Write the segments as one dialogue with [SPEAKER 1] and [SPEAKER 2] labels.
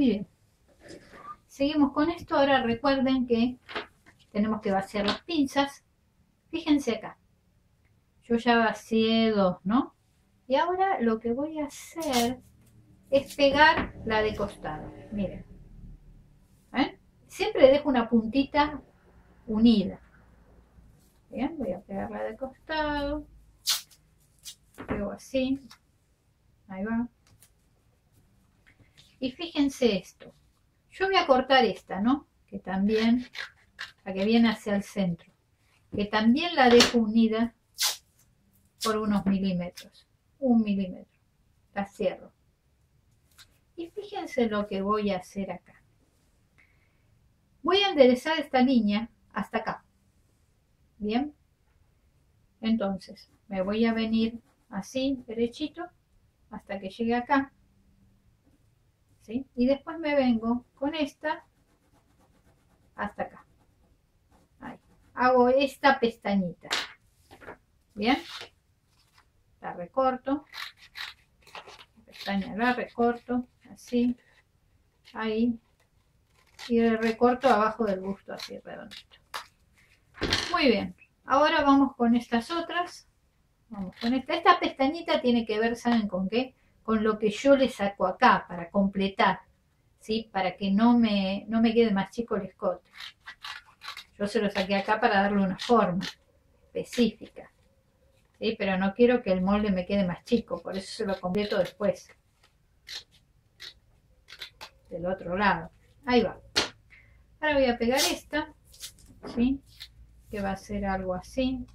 [SPEAKER 1] Bien. Seguimos con esto. Ahora recuerden que tenemos que vaciar las pinzas. Fíjense acá. Yo ya vacié dos, ¿no? Y ahora lo que voy a hacer es pegar la de costado. Miren. ¿Eh? Siempre dejo una puntita unida. Bien, voy a pegar la de costado. Pego así. Ahí va. Y fíjense esto. Yo voy a cortar esta, ¿no? Que también, la que viene hacia el centro. Que también la dejo unida por unos milímetros. Un milímetro. La cierro. Y fíjense lo que voy a hacer acá. Voy a enderezar esta línea hasta acá. Bien. Entonces, me voy a venir así, derechito, hasta que llegue acá. Y después me vengo con esta hasta acá. Ahí. Hago esta pestañita. Bien. La recorto. La pestaña la recorto. Así. Ahí. Y recorto abajo del busto así redondito. Muy bien. Ahora vamos con estas otras. Vamos con esta. Esta pestañita tiene que ver, ¿saben con qué? Con lo que yo le saco acá para completar. ¿Sí? Para que no me, no me quede más chico el escote. Yo se lo saqué acá para darle una forma específica. ¿Sí? Pero no quiero que el molde me quede más chico. Por eso se lo completo después. Del otro lado. Ahí va. Ahora voy a pegar esta. ¿Sí? que va a ser algo así.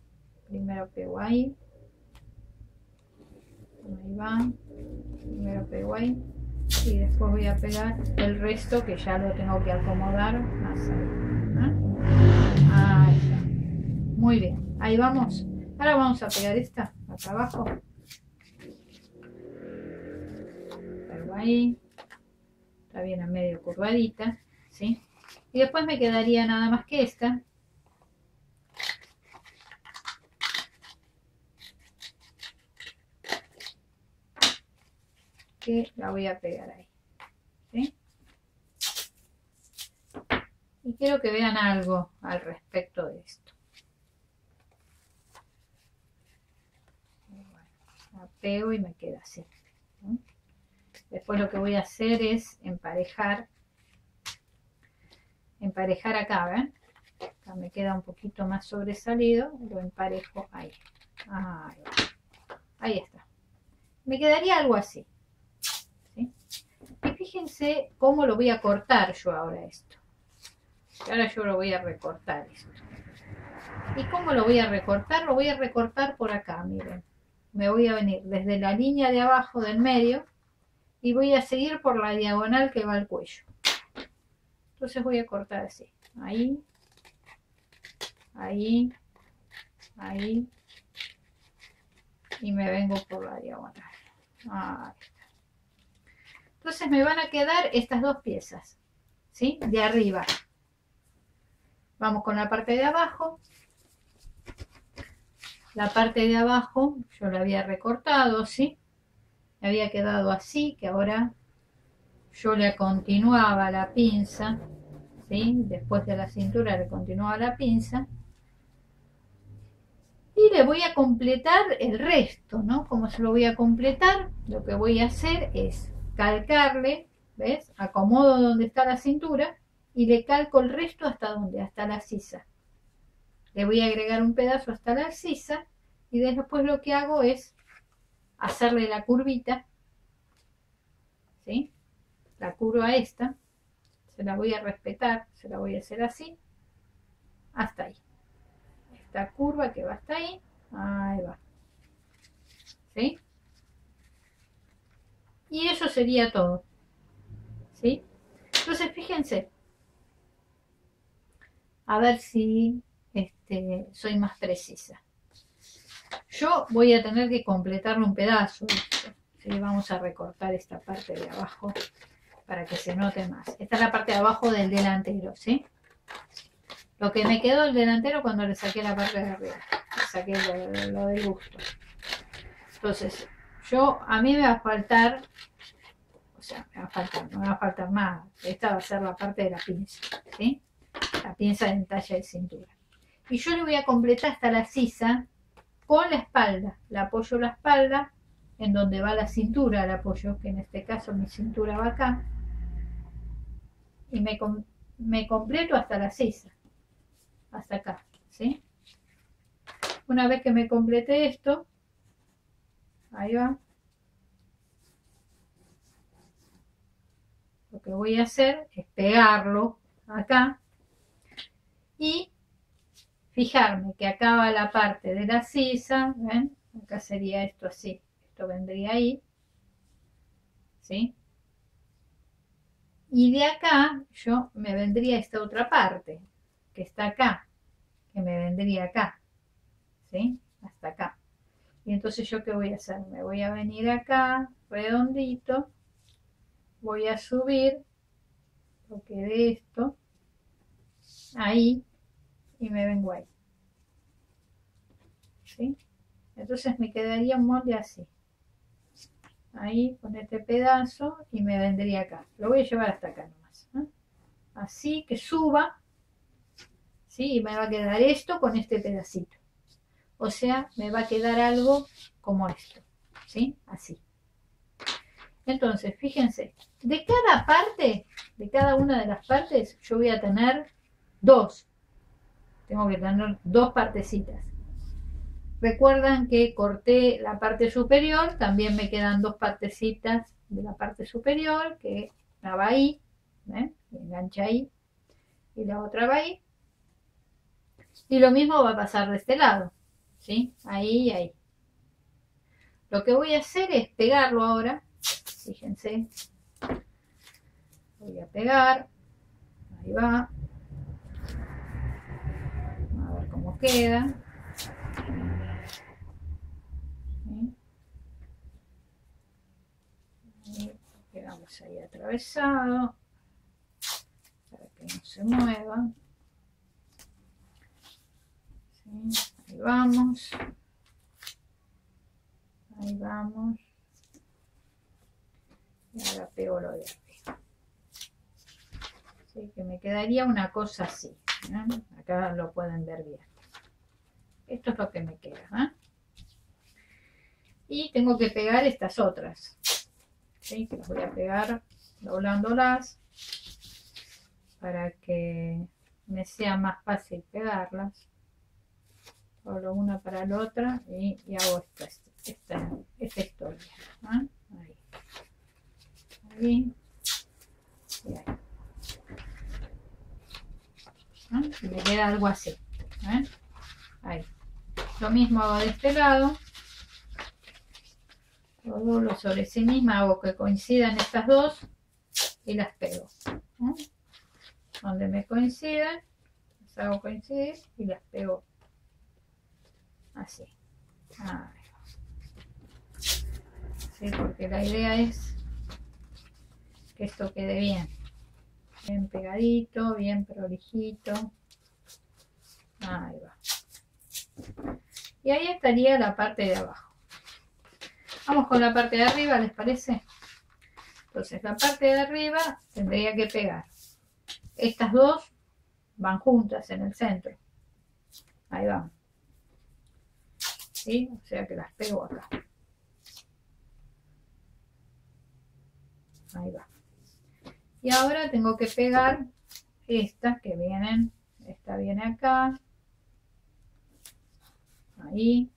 [SPEAKER 1] Primero pego ahí. Ahí va. Pego ahí. Y después voy a pegar el resto que ya lo tengo que acomodar más ahí. Ahí está. Muy bien. Ahí vamos. Ahora vamos a pegar esta acá abajo. Pego ahí. Está bien a medio curvadita. ¿Sí? Y después me quedaría nada más que esta, la voy a pegar ahí. Y quiero que vean algo al respecto de esto. pego y me queda así. Después lo que voy a hacer es emparejar emparejar acá, ¿ven? Acá me queda un poquito más sobresalido, lo emparejo ahí. Ahí, ahí está. Me quedaría algo así. Fíjense cómo lo voy a cortar yo ahora esto. Ahora yo lo voy a recortar esto. ¿Y cómo lo voy a recortar? Lo voy a recortar por acá, miren. Me voy a venir desde la línea de abajo del medio y voy a seguir por la diagonal que va al cuello. Entonces voy a cortar así. Ahí, ahí, ahí. Y me vengo por la diagonal. Ahí. Entonces me van a quedar estas dos piezas, ¿sí? De arriba. Vamos con la parte de abajo. La parte de abajo yo la había recortado, ¿sí? Me había quedado así, que ahora yo le continuaba la pinza, ¿sí? Después de la cintura le continuaba la pinza. Y le voy a completar el resto, ¿no? Como se lo voy a completar, lo que voy a hacer es calcarle, ¿ves? Acomodo donde está la cintura y le calco el resto hasta donde, hasta la sisa. Le voy a agregar un pedazo hasta la sisa y después lo que hago es hacerle la curvita, ¿sí? La curva esta, se la voy a respetar, se la voy a hacer así, hasta ahí. Esta curva que va hasta ahí, ahí va. ¿Sí? Y eso sería todo. ¿Sí? Entonces, fíjense. A ver si este, soy más precisa. Yo voy a tener que completarle un pedazo. Vamos a recortar esta parte de abajo para que se note más. Esta es la parte de abajo del delantero, ¿sí? Lo que me quedó el delantero cuando le saqué la parte de arriba. Le saqué lo, del busto. Entonces, yo, a mí me va a faltar, o sea, me va a faltar, no me va a faltar nada. Esta va a ser la parte de la pinza, ¿sí? La pinza en talla de cintura. Y yo le voy a completar hasta la sisa con la espalda. Le apoyo la espalda en donde va la cintura, el apoyo, que en este caso mi cintura va acá. Y me, me completo hasta la sisa, hasta acá, ¿sí? Una vez que me complete esto, ahí va, lo que voy a hacer es pegarlo acá y fijarme que acá va la parte de la sisa, ¿ven? Acá sería esto así, esto vendría ahí, ¿sí? Y de acá yo me vendría esta otra parte, que está acá, que me vendría acá, ¿sí? Hasta acá. Y entonces yo qué voy a hacer? Me voy a venir acá, redondito, voy a subir lo que de esto, ahí, y me vengo ahí. ¿Sí? Entonces me quedaría un molde así. Ahí con este pedazo y me vendría acá. Lo voy a llevar hasta acá nomás. Así que suba. ¿sí? Y me va a quedar esto con este pedacito. O sea, me va a quedar algo como esto. ¿Sí? Así. Entonces, fíjense, de cada parte, de cada una de las partes, yo voy a tener dos. Tengo que tener dos partecitas. Recuerdan que corté la parte superior, también me quedan dos partecitas de la parte superior, que una va ahí, ¿ven? engancha ahí, y la otra va ahí. Y lo mismo va a pasar de este lado, ¿sí? Ahí y ahí. Lo que voy a hacer es pegarlo ahora, fíjense. Voy a pegar, ahí va. A ver cómo queda. quedamos ahí atravesado para que no se mueva ahí vamos. Ahí vamos. Y ahora pego lo de arriba. Así que me quedaría una cosa así acá lo pueden ver bien. Esto es lo que me queda ¿eh? y tengo que pegar estas otras. ¿sí? las voy a pegar doblándolas para que me sea más fácil pegarlas doblo una para la otra y, hago esta, esta, historia ¿ah? ahí. ahí y ahí ¿Ah? y me queda algo así ¿eh? ahí lo mismo hago de este lado lo sobre sí misma, hago que coincidan estas dos y las pego. Donde me coinciden, las hago coincidir y las pego así. Sí, porque la idea es que esto quede bien. Bien pegadito, bien prolijito. Ahí va. Y ahí estaría la parte de abajo. Vamos con la parte de arriba, ¿les parece? Entonces la parte de arriba tendría que pegar. Estas dos van juntas en el centro. Ahí van. ¿Sí? O sea que las pego acá. Ahí va. Y ahora tengo que pegar estas que vienen. Esta viene acá. Ahí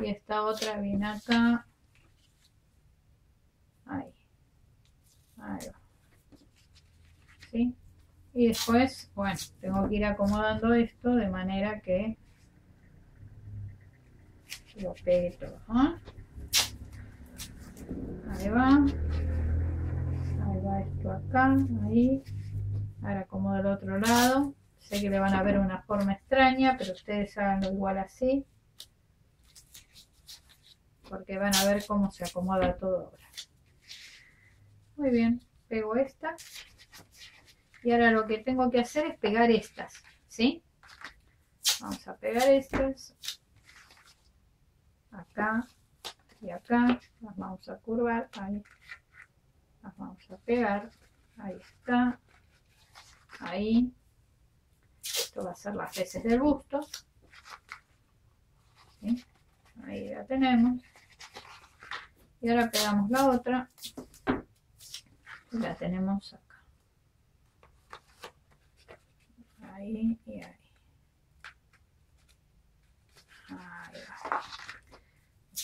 [SPEAKER 1] y esta otra viene acá ahí ahí va ¿Sí? y después bueno tengo que ir acomodando esto de manera que lo pegue todo ¿ah? ahí va ahí va esto acá ahí ahora acomodo el otro lado sé que le van a ver una forma extraña pero ustedes háganlo igual así porque van a ver cómo se acomoda todo ahora. Muy bien, pego esta. Y ahora lo que tengo que hacer es pegar estas, ¿sí? Vamos a pegar estas. Acá y acá. Las vamos a curvar. Ahí. las vamos a pegar ahí está. Ahí. Esto va a ser las veces del busto ahí la tenemos. Y ahora pegamos la otra. Y la tenemos acá. Ahí y ahí. Ahí va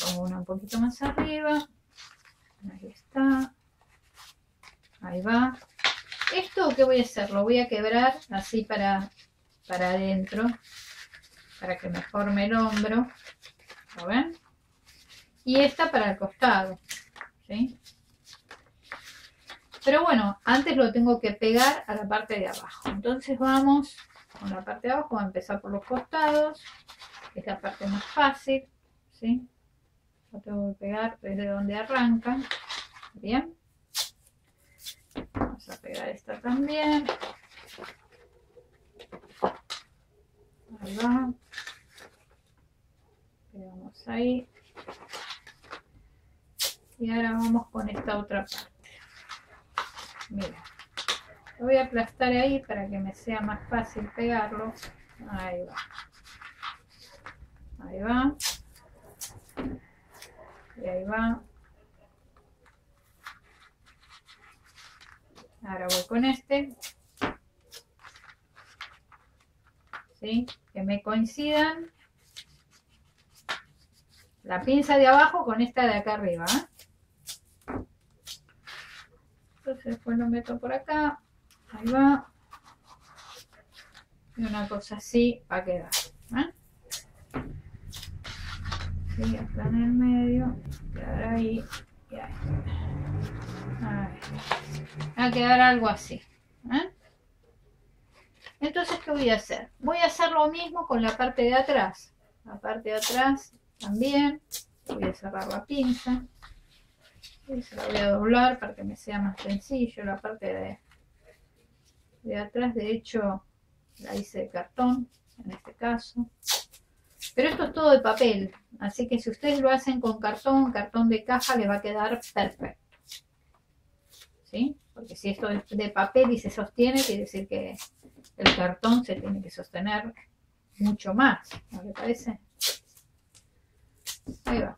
[SPEAKER 1] pongo una un poquito más arriba ahí está ahí va esto que voy a hacer lo voy a quebrar así para para adentro para que me forme el hombro ¿lo ven? y esta para el costado ¿sí? pero bueno antes lo tengo que pegar a la parte de abajo entonces vamos con la parte de abajo a empezar por los costados es la parte más fácil ¿sí? Lo tengo que pegar desde donde arranca. Bien. Vamos a pegar esta también. Ahí va. Pegamos ahí. Y ahora vamos con esta otra parte. Mira. Lo voy a aplastar ahí para que me sea más fácil pegarlo. Ahí va. Ahí va y ahí va ahora voy con este ¿sí? que me coincidan la pinza de abajo con esta de acá arriba ¿eh? entonces después lo meto por acá ahí va y una cosa así va a quedar ¿eh? Sí, acá en el medio quedar ahí y ahí. ahí va a quedar algo así ¿eh? entonces ¿qué voy a hacer? voy a hacer lo mismo con la parte de atrás la parte de atrás también voy a cerrar la pinza y se la voy a doblar para que me sea más sencillo la parte de, de atrás de hecho la hice de cartón en este caso pero esto es todo de papel así que si ustedes lo hacen con cartón cartón de caja le va a quedar perfecto. ¿sí? porque si esto es de papel y se sostiene quiere decir que el cartón se tiene que sostener mucho más ¿no le parece? ahí va.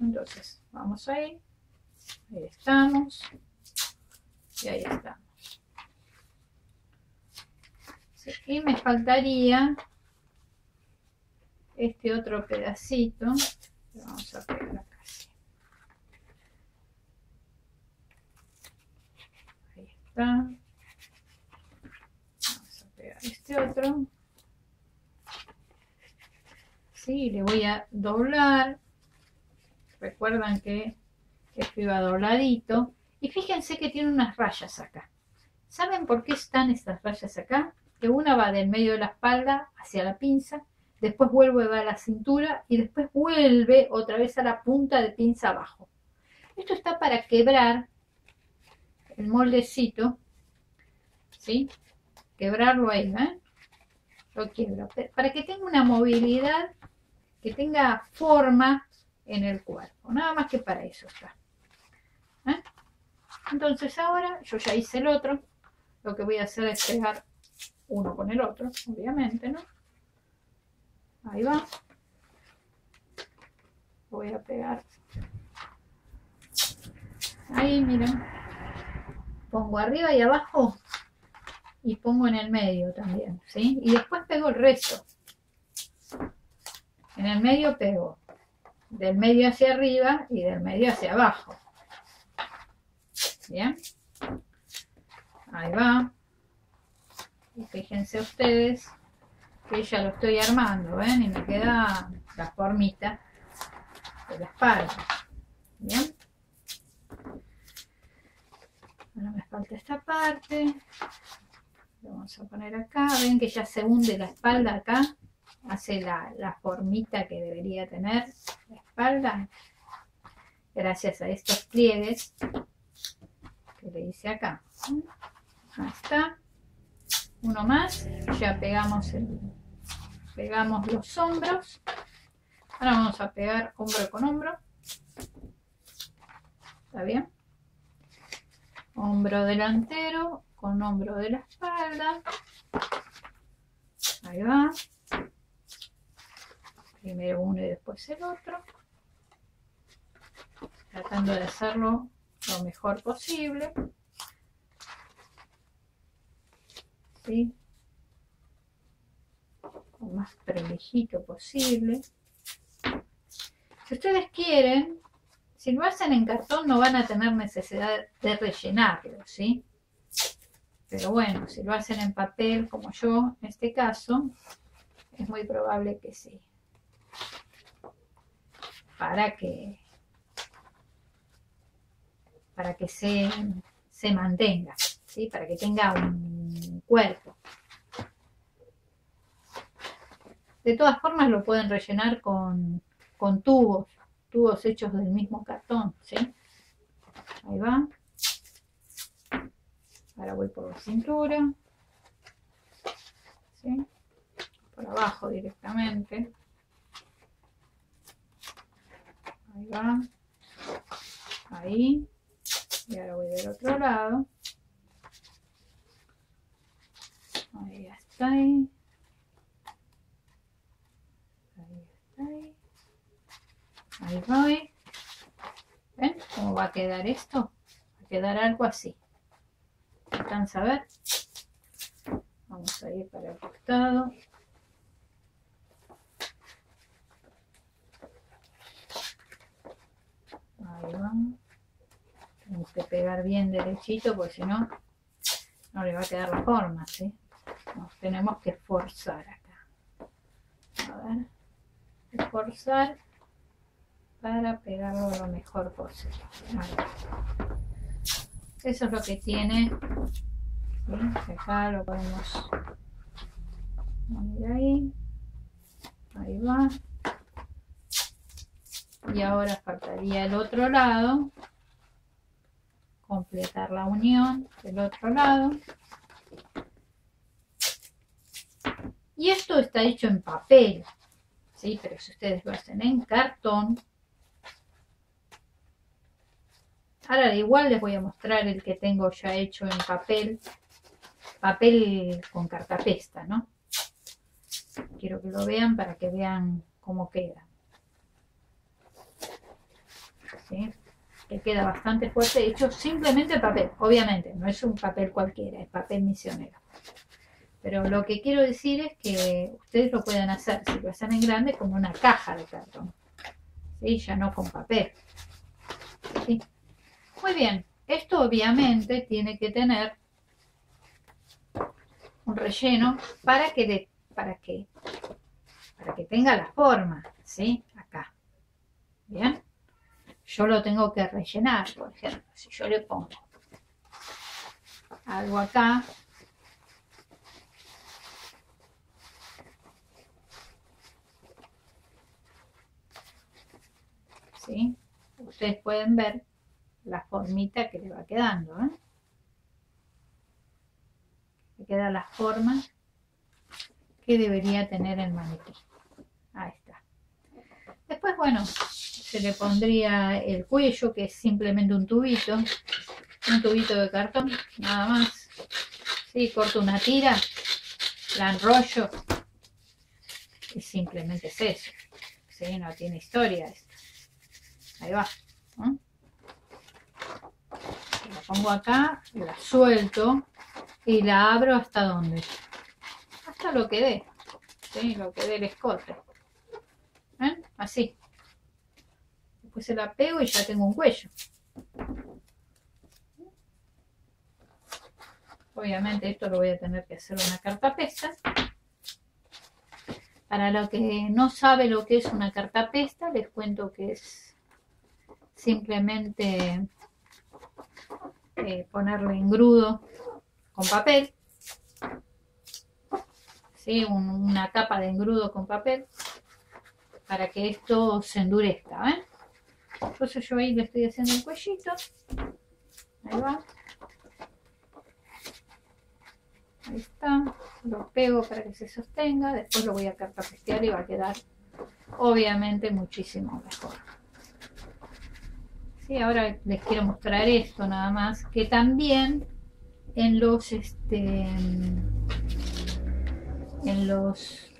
[SPEAKER 1] Entonces vamos ahí. Ahí estamos. Y ahí estamos. Y me faltaría este otro pedacito. Vamos a pegar acá ahí está. Vamos a pegar este otro. ¿sí? le voy a doblar. Recuerdan que esto iba dobladito. Y fíjense que tiene unas rayas acá. ¿saben por qué están estas rayas acá? que una va del medio de la espalda hacia la pinza después vuelve a la cintura y después vuelve otra vez a la punta de pinza abajo esto está para quebrar el moldecito ¿sí? quebrarlo ahí ¿eh? lo quiebro para que tenga una movilidad que tenga forma en el cuerpo, nada más que para eso está. ¿eh? Entonces ahora yo ya hice el otro, lo que voy a hacer es pegar uno con el otro, obviamente, ¿no? Ahí va. Voy a pegar. Ahí, miren. Pongo arriba y abajo y pongo en el medio también, ¿sí? Y después pego el resto. En el medio pego del medio hacia arriba y del medio hacia abajo. Bien. Ahí va. Y fíjense ustedes que ya lo estoy armando, ¿ven? Y me queda la formita de la espalda. Bien. Ahora me falta esta parte. Lo vamos a poner acá. Ven que ya se hunde la espalda acá hace la, formita que debería tener la espalda gracias a estos pliegues que le hice acá ahí está uno más ya pegamos el, pegamos los hombros ahora vamos a pegar hombro con hombro está bien hombro delantero con hombro de la espalda. Ahí va. Primero uno y después el otro. Tratando de hacerlo lo mejor posible. ¿Sí? Más prelejito posible. Si ustedes quieren, si lo hacen en cartón no van a tener necesidad de rellenarlo, ¿sí? Pero bueno, si lo hacen en papel como yo, en este caso, es muy probable que sí. Para que para que se, se mantenga, ¿sí? para que tenga un cuerpo. De todas formas lo pueden rellenar con, con tubos, tubos hechos del mismo cartón, ¿sí? Ahí va. Ahora voy por la cintura. ¿Sí? Por abajo directamente. Ahí va. Ahí. Y ahora voy del otro lado. Ahí está ahí. Voy. ¿Ven cómo va a quedar esto? Va a quedar algo así. ¿Alcanza a ver? Vamos a ir para el costado. Ahí vamos. Tenemos que pegar bien derechito porque si no, no le va a quedar la forma, ¿sí? Nos tenemos que forzar acá. A ver. Forzar para pegarlo lo mejor posible. Eso es lo que tiene. Acá lo podemos poner ahí. Ahí va. Y ahora faltaría el otro lado completar la unión del otro lado. Y esto está hecho en papel, ¿sí? pero si ustedes lo hacen en cartón, ahora igual les voy a mostrar el que tengo ya hecho en papel, papel con cartapesta, ¿no? Quiero que lo vean para que vean cómo queda. ¿Sí? que queda bastante fuerte, hecho simplemente papel, obviamente, no es un papel cualquiera, es papel misionero. Pero lo que quiero decir es que ustedes lo pueden hacer, si lo hacen en grande, como una caja de cartón, ¿sí? ya no con papel. Muy bien, esto obviamente tiene que tener un relleno para que, para que, para que tenga la forma, ¿sí? Acá. Bien yo lo tengo que rellenar, por ejemplo, si yo le pongo algo acá, ¿sí? Ustedes pueden ver la formita que le va quedando, ¿eh? Queda la forma que debería tener el maniquí. Ahí está. Después, bueno, se le pondría el cuello, que es simplemente un tubito, un tubito de cartón, nada más. Sí, corto una tira, la enrollo y simplemente es eso. Sí, no tiene historia esto. Ahí va. La pongo acá, la suelto y la abro hasta donde. Hasta lo que dé. Lo que dé el escote. Así después se la pego y ya tengo un cuello. Obviamente esto lo voy a tener que hacer una cartapesta. Para lo que no sabe lo que es una cartapesta, les cuento que es simplemente eh, ponerle engrudo con papel. ¿Sí? una tapa de engrudo con papel para que esto se endurezca. ¿eh? Entonces yo ahí le estoy haciendo el cuellito. Ahí va. Ahí está. Lo pego para que se sostenga. Después lo voy a cartapestear y va a quedar obviamente muchísimo mejor. Sí, ahora les quiero mostrar esto nada más, que también en los este en los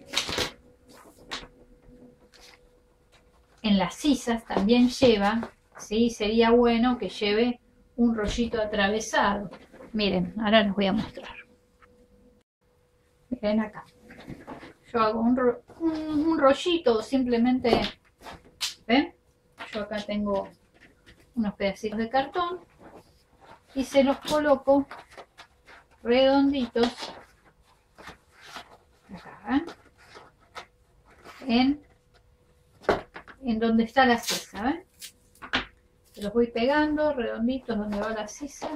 [SPEAKER 1] en las sisas también lleva, ¿sí? sería bueno que lleve un rollito atravesado. Miren, ahora les voy a mostrar. Miren acá. Yo hago un, un rollito, simplemente, ¿ven? Yo acá tengo unos pedacitos de cartón y se los coloco redonditos acá, en, en donde está la sisa, ¿ven? Se los voy pegando redonditos donde va la sisa.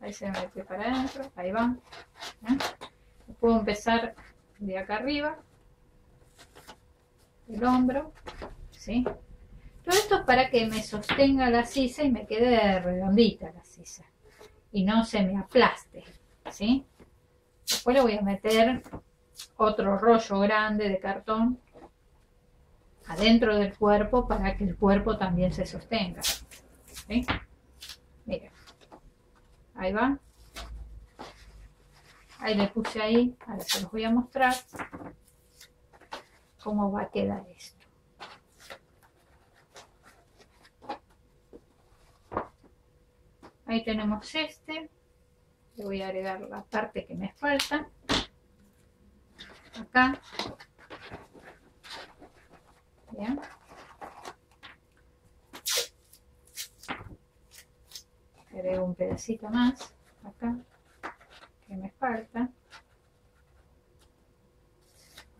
[SPEAKER 1] Ahí se me mete para adentro, ahí va. Puedo empezar de acá arriba, el hombro, ¿sí? Todo esto es para que me sostenga la sisa y me quede redondita la sisa y no se me aplaste, ¿sí? Después le voy a meter otro rollo grande de cartón adentro del cuerpo para que el cuerpo también se sostenga. ¿sí? Miren, ahí va. Ahí le puse ahí, ahora se los voy a mostrar cómo va a quedar esto. Ahí tenemos este. Le voy a agregar la parte que me falta. Acá. Bien. Agrego un pedacito más acá que me falta.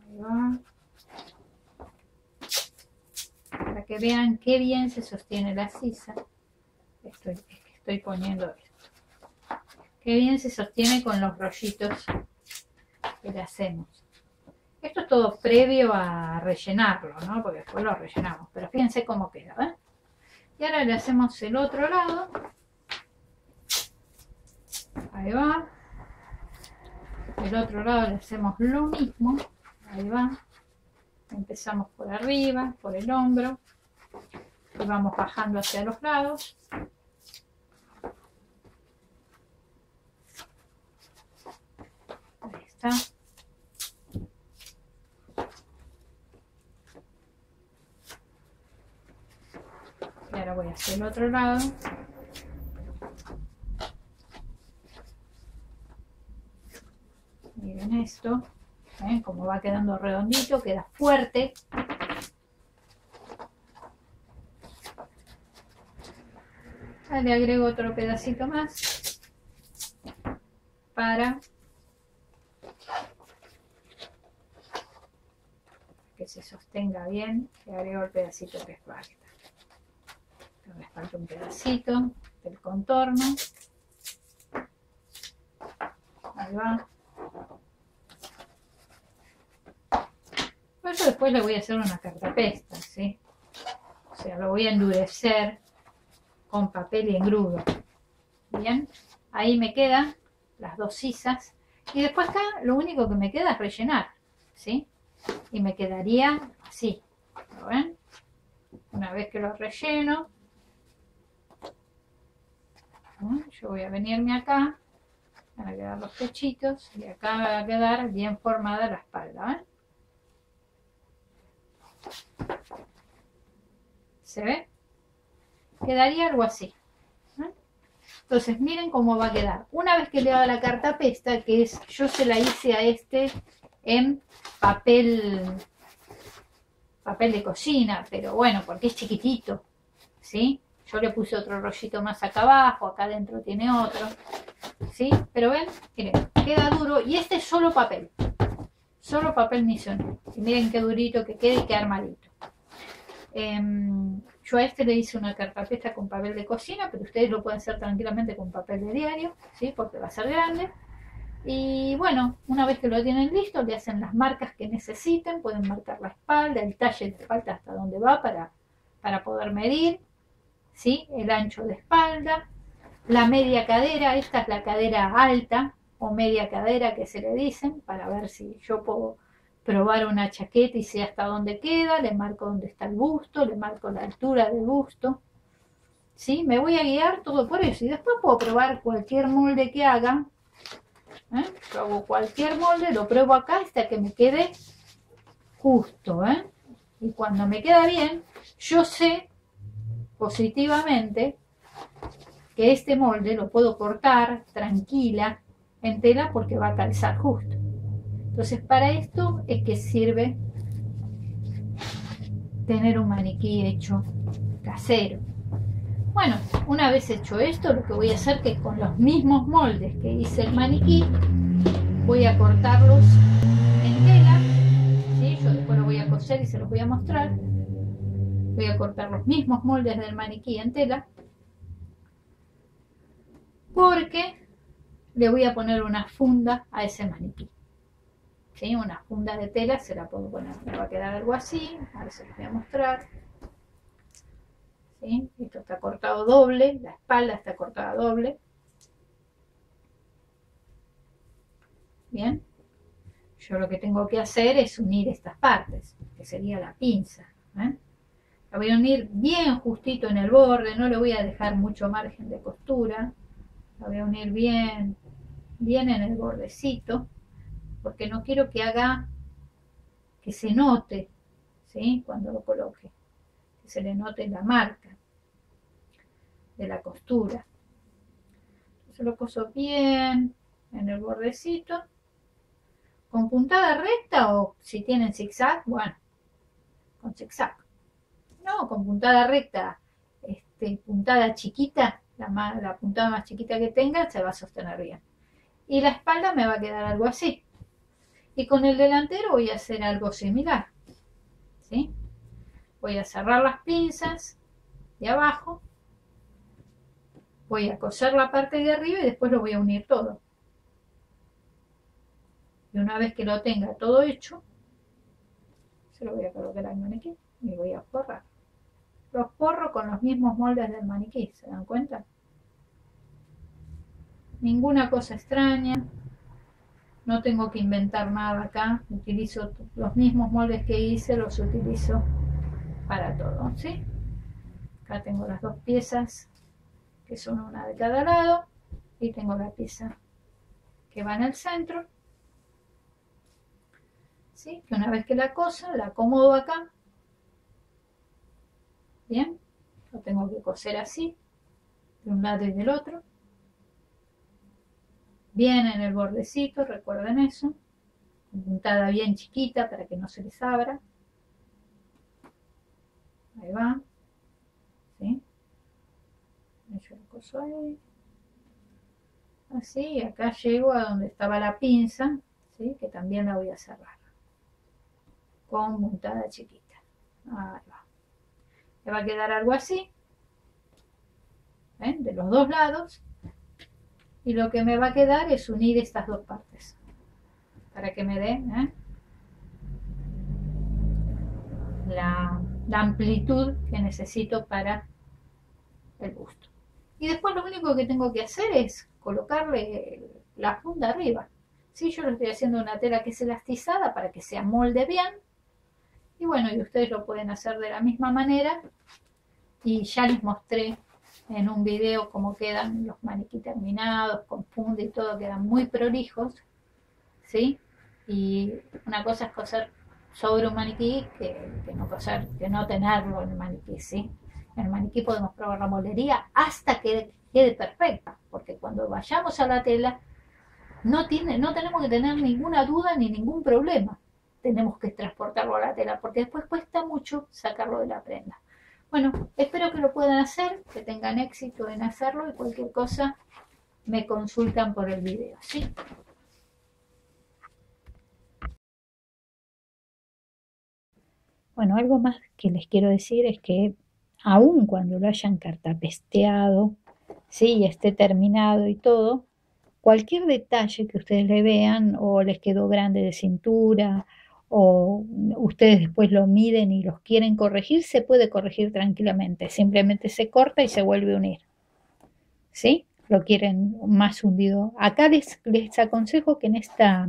[SPEAKER 1] Ahí va. Para que vean qué bien se sostiene la sisa. Estoy estoy poniendo esto. Qué bien se sostiene con los rollitos que le hacemos. Esto es todo previo a rellenarlo, ¿no? Porque después lo rellenamos. Pero fíjense cómo queda, ¿ven? Y ahora le hacemos el otro lado. Ahí va. El otro lado le hacemos lo mismo. Ahí va. Empezamos por arriba, por el hombro. Y vamos bajando hacia los lados. Y ahora voy a hacer el otro lado. Miren esto. ¿Ven cómo va quedando redondito? Queda fuerte. le agrego otro pedacito más para se sostenga bien, le agrego el pedacito que falta. Me falta un pedacito del contorno. Ahí va. Por eso después le voy a hacer una cartapesta, ¿sí? O sea, lo voy a endurecer con papel y engrudo. Bien, ahí me quedan las dos sisas. Y después acá lo único que me queda es rellenar, ¿sí? Y me quedaría así. ¿Lo ven? Una vez que lo relleno, yo voy a venirme acá, van a quedar los pechitos y acá va a quedar bien formada la espalda. ¿Se ve? Quedaría algo así. Entonces miren cómo va a quedar. Una vez que le haga la carta pesta, que es, yo se la hice a este en papel, papel de cocina, pero bueno, porque es chiquitito, ¿sí? Yo le puse otro rollito más acá abajo, acá adentro tiene otro, ¿sí? Pero ven, miren, queda duro y este es solo papel, solo papel misionero. Y miren qué durito que queda y qué armadito. Em, yo a este le hice una carpeta con papel de cocina, pero ustedes lo pueden hacer tranquilamente con papel de diario, ¿sí? Porque va a ser grande. Y bueno, una vez que lo tienen listo, le hacen las marcas que necesiten, pueden marcar la espalda, el talle de falta hasta dónde va para, para poder medir, ¿sí? el ancho de espalda, la media cadera, esta es la cadera alta o media cadera que se le dicen, para ver si yo puedo probar una chaqueta y sé hasta dónde queda, le marco dónde está el busto, le marco la altura del busto, ¿sí? Me voy a guiar todo por eso. Y después puedo probar cualquier molde que haga. ¿Eh? hago cualquier molde, lo pruebo acá hasta que me quede justo. ¿eh? Y cuando me queda bien, yo sé positivamente que este molde lo puedo cortar tranquila en tela porque va a calzar justo. Entonces para esto es que sirve tener un maniquí hecho casero. Bueno, una vez hecho esto, lo que voy a hacer es que con los mismos moldes que hice el maniquí, voy a cortarlos en tela. ¿sí? Yo después lo voy a coser y se los voy a mostrar. Voy a cortar los mismos moldes del maniquí en tela. Porque le voy a poner una funda a ese maniquí. ¿Sí? Una funda de tela se la puedo poner. Me va a quedar algo así. A ver si les voy a mostrar. Esto está cortado doble, la espalda está cortada doble. Bien. Yo lo que tengo que hacer es unir estas partes, que sería la pinza. ¿eh? La voy a unir bien justito en el borde, no le voy a dejar mucho margen de costura. La voy a unir bien, bien en el bordecito, porque no quiero que haga, que se note, ¿sí? Cuando lo coloque se le note la marca de la costura. Entonces lo coso bien en el bordecito, con puntada recta o si tienen zigzag, bueno, con zigzag. No, con puntada recta, este, puntada chiquita, la, la puntada más chiquita que tenga se va a sostener bien. Y la espalda me va a quedar algo así. Y con el delantero voy a hacer algo similar. ¿Sí? Voy a cerrar las pinzas de abajo, voy a coser la parte de arriba y después lo voy a unir todo. Y una vez que lo tenga todo hecho, se lo voy a colocar al maniquí y voy a forrar. Los forro con los mismos moldes del maniquí, ¿se dan cuenta? Ninguna cosa extraña, no tengo que inventar nada acá, utilizo los mismos moldes que hice, los utilizo para todo, ¿sí? Acá tengo las dos piezas que son una de cada lado y tengo la pieza que va en el centro. ¿Sí? Que una vez que la cosa, la acomodo acá. Bien, lo tengo que coser así, de un lado y del otro. Bien en el bordecito, recuerden eso. Puntada bien chiquita para que no se les abra ahí va, ¿sí? Coso ahí, así, acá llego a donde estaba la pinza, ¿sí? Que también la voy a cerrar, con montada chiquita, ahí va. Me va a quedar algo así, ¿ven? De los dos lados, y lo que me va a quedar es unir estas dos partes, para que me dé, ¿eh? la la amplitud que necesito para el busto. Y después lo único que tengo que hacer es colocarle la funda arriba. ¿Sí? Yo lo estoy haciendo una tela que es elastizada para que se amolde bien. Y bueno, y ustedes lo pueden hacer de la misma manera. Y ya les mostré en un video cómo quedan los maniquí terminados, con funda y todo, quedan muy prolijos. ¿Sí? Y una cosa es coser sobre un maniquí que, no coser, que no tenerlo en el maniquí, ¿sí? En el maniquí podemos probar la moldería hasta que quede perfecta, porque cuando vayamos a la tela no, tiene, no tenemos que tener ninguna duda ni ningún problema. Tenemos que transportarlo a la tela, porque después cuesta mucho sacarlo de la prenda. Bueno, espero que lo puedan hacer, que tengan éxito en hacerlo y cualquier cosa me consultan por el video, ¿sí?
[SPEAKER 2] Bueno, algo más que les quiero decir es que aun cuando lo hayan cartapesteado, sí, esté terminado y todo, cualquier detalle que ustedes le vean o les quedó grande de cintura o ustedes después lo miden y los quieren corregir, se puede corregir tranquilamente. Simplemente se corta y se vuelve a unir. ¿Sí? Lo quieren más hundido. Acá les, les aconsejo que en esta,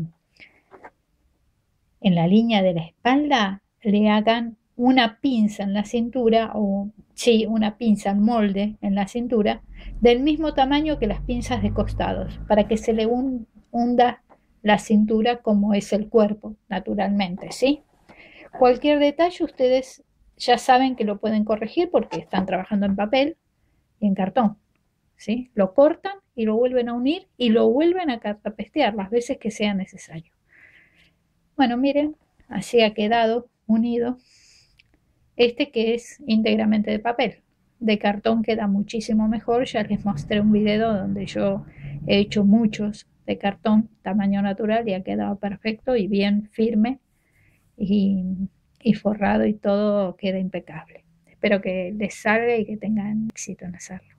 [SPEAKER 2] en la línea de la espalda, le hagan una pinza en la cintura o sí, una pinza al molde en la cintura del mismo tamaño que las pinzas de costados, para que se le hunda la cintura como es el cuerpo, naturalmente, ¿sí? Cualquier detalle ustedes ya saben que lo pueden corregir porque están trabajando en papel y en cartón, ¿sí? Lo cortan y lo vuelven a unir y lo vuelven a cartapestear las veces que sea necesario. Bueno, miren, así ha quedado unido este que es íntegramente de papel. De cartón queda muchísimo mejor. Ya les mostré un video donde yo he hecho muchos de cartón tamaño natural y ha quedado perfecto y bien firme y, y forrado y todo queda impecable. Espero que les salga y que tengan éxito en hacerlo.